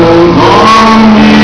Solita